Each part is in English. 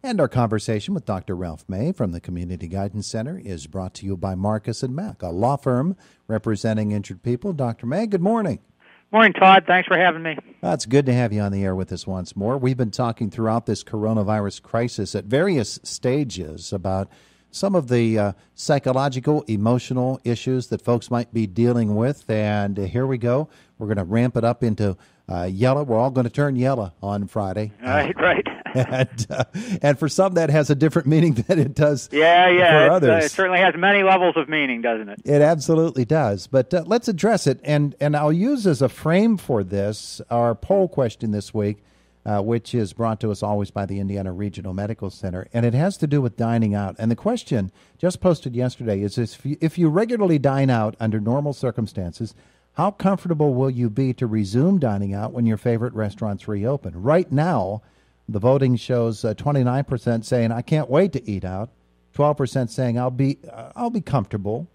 And our conversation with Dr. Ralph May from the Community Guidance Center is brought to you by Marcus and Mack, a law firm representing injured people. Dr. May, good morning. Morning, Todd. Thanks for having me. That's good to have you on the air with us once more. We've been talking throughout this coronavirus crisis at various stages about some of the uh, psychological, emotional issues that folks might be dealing with. And uh, here we go. We're going to ramp it up into uh, yellow. We're all going to turn yellow on Friday. Right, right. And, uh, and for some, that has a different meaning than it does yeah, yeah. for uh, others. it certainly has many levels of meaning, doesn't it? It absolutely does. But uh, let's address it. And, and I'll use as a frame for this our poll question this week, uh, which is brought to us always by the Indiana Regional Medical Center. And it has to do with dining out. And the question just posted yesterday is if you, if you regularly dine out under normal circumstances, how comfortable will you be to resume dining out when your favorite restaurants reopen? Right now, the voting shows uh, 29% saying I can't wait to eat out, 12% saying I'll be uh, I'll be comfortable,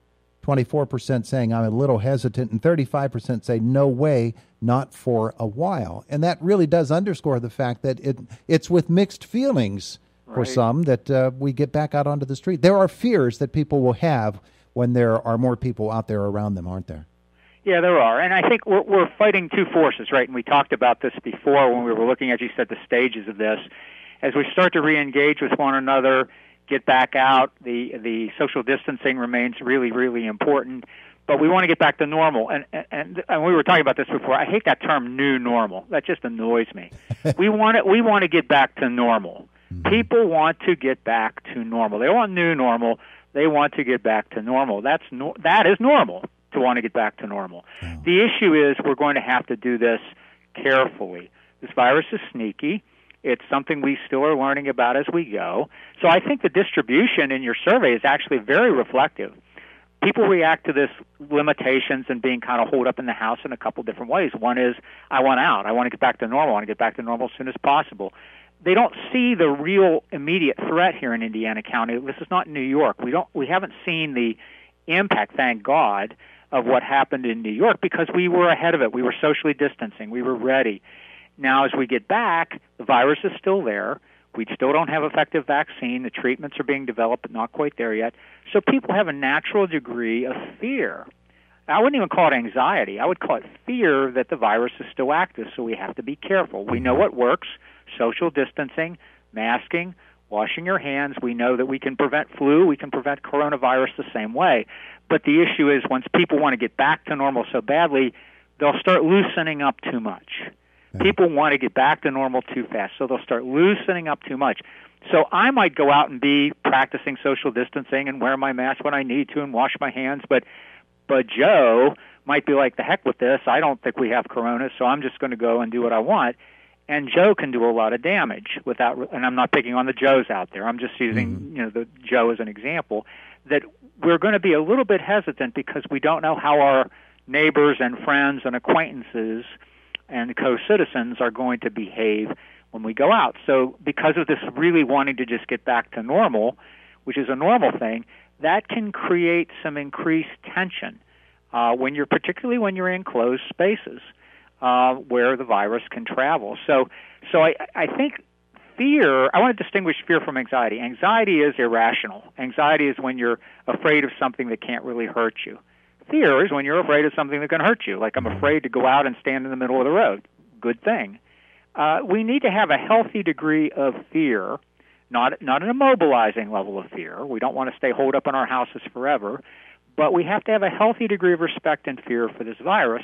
24% saying I'm a little hesitant, and 35% say no way, not for a while. And that really does underscore the fact that it it's with mixed feelings for some that uh, we get back out onto the street. There are fears that people will have when there are more people out there around them, aren't there? Yeah, there are. And I think we're, we're fighting two forces, right? And we talked about this before when we were looking, as you said, the stages of this. As we start to re-engage with one another, get back out, the, the social distancing remains really, really important. But we want to get back to normal. And, and, and we were talking about this before. I hate that term new normal. That just annoys me. we, want it, we want to get back to normal. Mm-hmm. People want to get back to normal. They want new normal. They want to get back to normal. That's no, that is normal to want to get back to normal. The issue is we're going to have to do this carefully. This virus is sneaky. It's something we still are learning about as we go. So I think the distribution in your survey is actually very reflective. People react to this limitations and being kind of holed up in the house in a couple different ways. One is I want out. I want to get back to normal. I want to get back to normal as soon as possible. They don't see the real immediate threat here in Indiana County. This is not New York. We don't we haven't seen the impact, thank God, of what happened in New York because we were ahead of it. We were socially distancing. We were ready. Now, as we get back, the virus is still there. We still don't have effective vaccine. The treatments are being developed, but not quite there yet. So people have a natural degree of fear. I wouldn't even call it anxiety. I would call it fear that the virus is still active, so we have to be careful. We know mm-hmm. what works social distancing, masking, washing your hands. We know that we can prevent flu, we can prevent coronavirus the same way. But the issue is once people want to get back to normal so badly, they'll start loosening up too much. People want to get back to normal too fast, so they'll start loosening up too much. So I might go out and be practicing social distancing and wear my mask when I need to and wash my hands, but but Joe might be like the heck with this. I don't think we have corona, so I'm just going to go and do what I want. And Joe can do a lot of damage without and I'm not picking on the Joes out there. I'm just using, you know, the Joe as an example that we're going to be a little bit hesitant because we don't know how our neighbors and friends and acquaintances and co-citizens are going to behave when we go out. So because of this really wanting to just get back to normal, which is a normal thing, that can create some increased tension uh, when you're particularly when you're in closed spaces uh, where the virus can travel. So so I, I think fear I want to distinguish fear from anxiety. Anxiety is irrational. Anxiety is when you're afraid of something that can't really hurt you. Fear is when you're afraid of something that can hurt you. Like I'm afraid to go out and stand in the middle of the road. Good thing. Uh, we need to have a healthy degree of fear, not not an immobilizing level of fear. We don't want to stay holed up in our houses forever, but we have to have a healthy degree of respect and fear for this virus.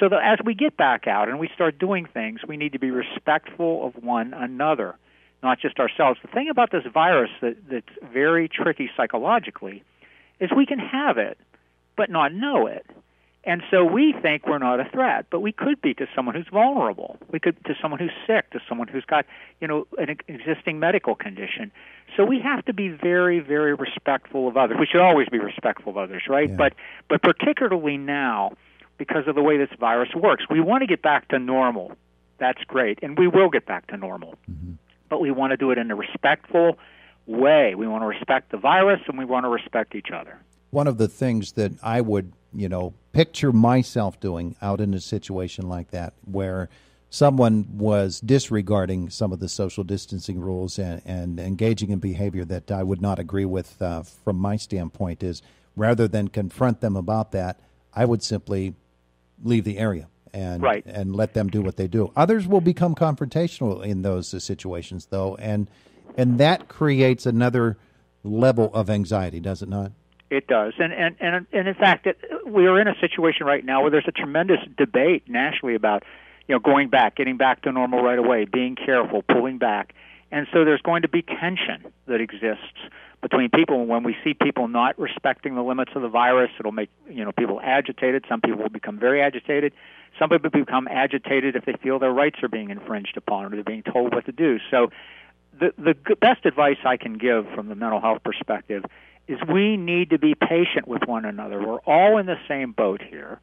So that as we get back out and we start doing things, we need to be respectful of one another, not just ourselves. The thing about this virus that, that's very tricky psychologically is we can have it, but not know it. And so we think we're not a threat, but we could be to someone who's vulnerable. We could to someone who's sick, to someone who's got, you know, an existing medical condition. So we have to be very, very respectful of others. We should always be respectful of others, right? Yeah. But but particularly now, because of the way this virus works, we want to get back to normal. That's great, and we will get back to normal. But we want to do it in a respectful way. We want to respect the virus, and we want to respect each other. One of the things that I would, you know, picture myself doing out in a situation like that where someone was disregarding some of the social distancing rules and, and engaging in behavior that I would not agree with uh, from my standpoint is rather than confront them about that, I would simply leave the area and right. and let them do what they do. Others will become confrontational in those uh, situations though and and that creates another level of anxiety, does it not? It does, and and and, and in fact, it, we are in a situation right now where there's a tremendous debate nationally about you know, going back, getting back to normal right away, being careful, pulling back. And so there's going to be tension that exists between people. And when we see people not respecting the limits of the virus, it'll make you know people agitated. Some people will become very agitated. Some people become agitated if they feel their rights are being infringed upon or they're being told what to do. So the the best advice I can give from the mental health perspective is we need to be patient with one another. We're all in the same boat here.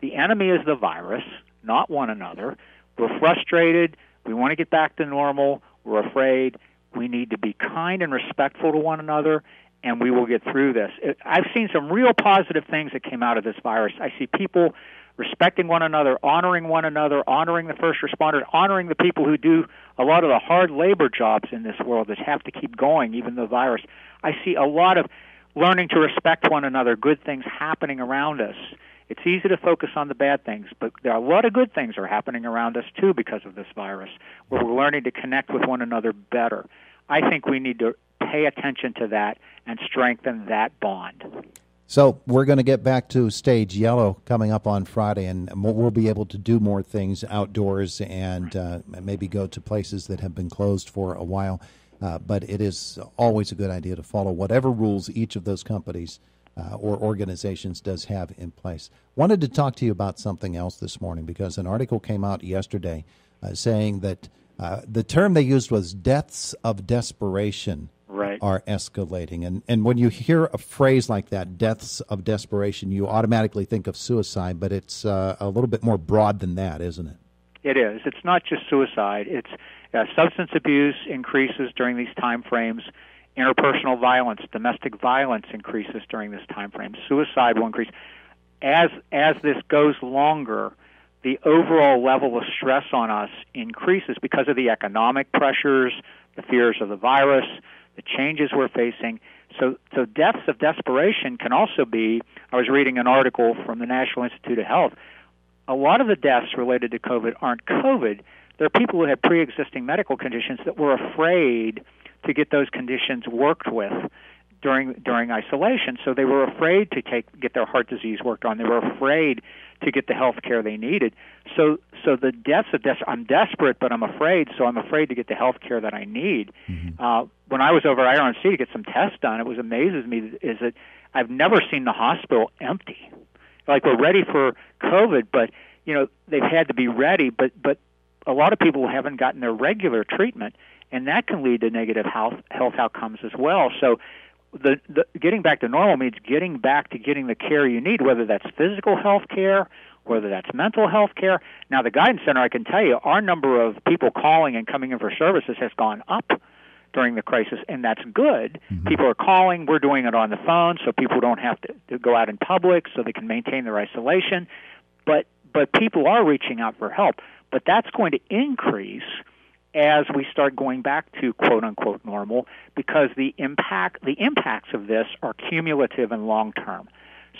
The enemy is the virus not one another. We're frustrated. We want to get back to normal. We're afraid. We need to be kind and respectful to one another, and we will get through this. I've seen some real positive things that came out of this virus. I see people respecting one another, honoring one another, honoring the first responders, honoring the people who do a lot of the hard labor jobs in this world that have to keep going, even the virus. I see a lot of learning to respect one another, good things happening around us. It's easy to focus on the bad things, but there are a lot of good things are happening around us too because of this virus, where we're learning to connect with one another better. I think we need to pay attention to that and strengthen that bond. So we're going to get back to stage yellow coming up on Friday, and we'll be able to do more things outdoors and uh, maybe go to places that have been closed for a while. Uh, but it is always a good idea to follow whatever rules each of those companies uh, or organizations does have in place. Wanted to talk to you about something else this morning because an article came out yesterday uh, saying that uh, the term they used was deaths of desperation right. are escalating. And, and when you hear a phrase like that, deaths of desperation, you automatically think of suicide, but it's uh, a little bit more broad than that, isn't it? It is. It's not just suicide. It's uh, substance abuse increases during these time frames interpersonal violence, domestic violence increases during this time frame. Suicide will increase. As as this goes longer, the overall level of stress on us increases because of the economic pressures, the fears of the virus, the changes we're facing. So, so deaths of desperation can also be. I was reading an article from the National Institute of Health. A lot of the deaths related to COVID aren't COVID. There are people who had pre-existing medical conditions that were afraid to get those conditions worked with during during isolation. So they were afraid to take get their heart disease worked on. They were afraid to get the health care they needed. So so the deaths of des- I'm desperate, but I'm afraid. So I'm afraid to get the health care that I need. Mm-hmm. Uh, when I was over at IRMC to get some tests done, it was amazes me is that I've never seen the hospital empty. Like we're ready for COVID, but you know they've had to be ready. But but a lot of people haven't gotten their regular treatment and that can lead to negative health health outcomes as well. So, the, the getting back to normal means getting back to getting the care you need, whether that's physical health care, whether that's mental health care. Now, the Guidance Center, I can tell you, our number of people calling and coming in for services has gone up during the crisis, and that's good. Mm-hmm. People are calling. We're doing it on the phone, so people don't have to, to go out in public, so they can maintain their isolation. But but people are reaching out for help. But that's going to increase as we start going back to quote unquote normal because the impact the impacts of this are cumulative and long term.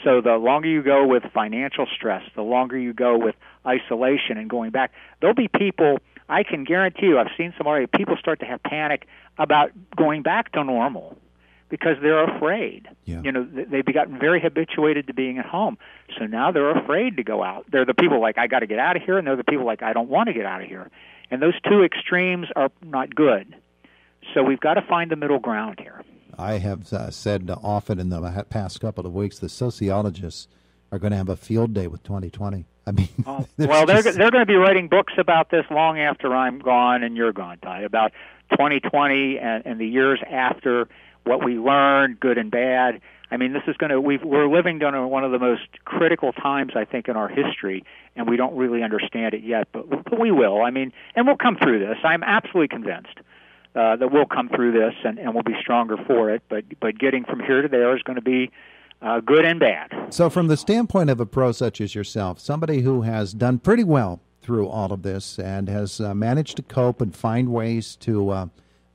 So the longer you go with financial stress, the longer you go with isolation and going back, there'll be people I can guarantee you I've seen some already people start to have panic about going back to normal because they're afraid. Yeah. You know, they've gotten very habituated to being at home. So now they're afraid to go out. They're the people like I got to get out of here and they're the people like I don't want to get out of here. And those two extremes are not good. So we've got to find the middle ground here. I have uh, said often in the past couple of weeks the sociologists are going to have a field day with 2020. I mean, oh, well, they're they're going to be writing books about this long after I'm gone and you're gone, Ty, about 2020 and, and the years after what we learned, good and bad. I mean, this is going to we we're living during one of the most critical times I think in our history, and we don't really understand it yet, but, but we will. I mean, and we'll come through this. I'm absolutely convinced uh, that we'll come through this, and, and we'll be stronger for it. But but getting from here to there is going to be uh, good and bad. So, from the standpoint of a pro such as yourself, somebody who has done pretty well through all of this and has uh, managed to cope and find ways to uh,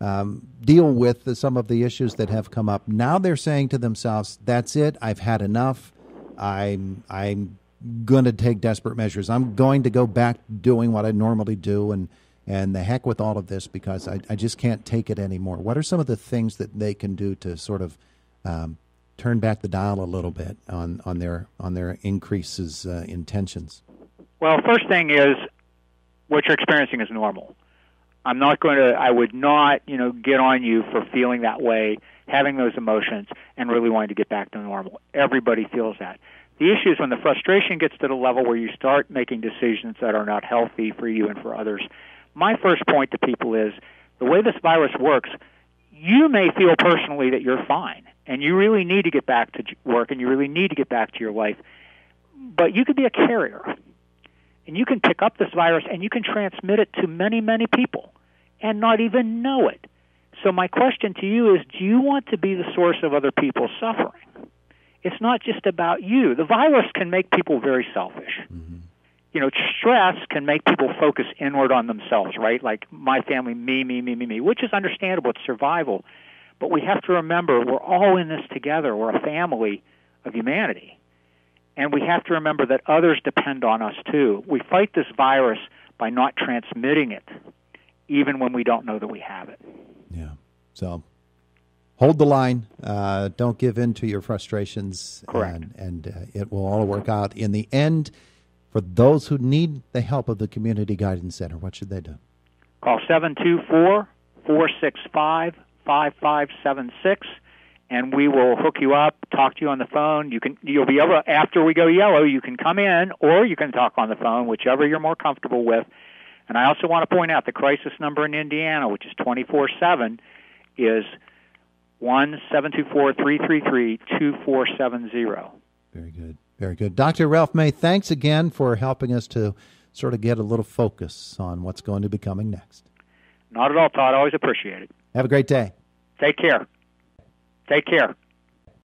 um, deal with the, some of the issues that have come up. Now they're saying to themselves, "That's it. I've had enough. I'm I'm going to take desperate measures. I'm going to go back doing what I normally do and." And the heck with all of this because I, I just can't take it anymore. What are some of the things that they can do to sort of um, turn back the dial a little bit on, on their on their increases uh, in tensions? Well, first thing is what you're experiencing is normal. I'm not going to. I would not, you know, get on you for feeling that way, having those emotions, and really wanting to get back to normal. Everybody feels that. The issue is when the frustration gets to the level where you start making decisions that are not healthy for you and for others. My first point to people is the way this virus works. You may feel personally that you're fine, and you really need to get back to work, and you really need to get back to your life. But you could be a carrier and you can pick up this virus and you can transmit it to many, many people and not even know it. So, my question to you is do you want to be the source of other people's suffering? It's not just about you. The virus can make people very selfish. Mm-hmm. You know, stress can make people focus inward on themselves, right? Like my family, me, me, me, me, me, which is understandable. It's survival. But we have to remember we're all in this together. We're a family of humanity. And we have to remember that others depend on us too. We fight this virus by not transmitting it, even when we don't know that we have it. Yeah. So hold the line. Uh, don't give in to your frustrations. Correct. And, and uh, it will all work out. In the end, for those who need the help of the Community Guidance Center, what should they do? Call 724 465 5576 and we will hook you up, talk to you on the phone. You can you'll be able to, after we go yellow, you can come in or you can talk on the phone, whichever you're more comfortable with. And I also want to point out the crisis number in Indiana, which is 24/7 is one seven two four three three three two four seven zero. Very good. Very good. Dr. Ralph May, thanks again for helping us to sort of get a little focus on what's going to be coming next. Not at all, Todd. Always appreciate it. Have a great day. Take care. Take care.